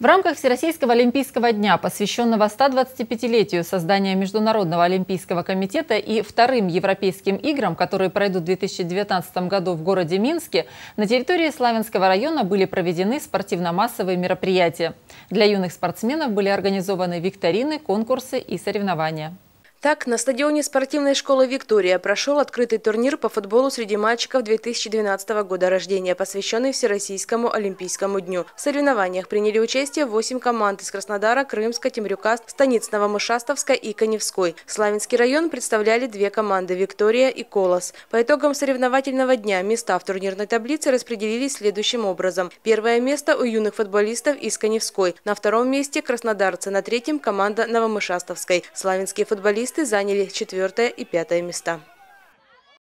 В рамках Всероссийского олимпийского дня, посвященного 125-летию создания Международного олимпийского комитета и вторым Европейским играм, которые пройдут в 2019 году в городе Минске, на территории Славянского района были проведены спортивно-массовые мероприятия. Для юных спортсменов были организованы викторины, конкурсы и соревнования. Так, на стадионе спортивной школы «Виктория» прошел открытый турнир по футболу среди мальчиков 2012 года рождения, посвященный Всероссийскому Олимпийскому дню. В соревнованиях приняли участие 8 команд из Краснодара, Крымска, Темрюка, Станиц Новомышастовска и Коневской. Славянский район представляли две команды «Виктория» и «Колос». По итогам соревновательного дня места в турнирной таблице распределились следующим образом. Первое место у юных футболистов из Коневской. На втором месте – краснодарцы, на третьем – команда Новомышастовской. Славянские футболисты футболисты заняли четвертое и пятое места.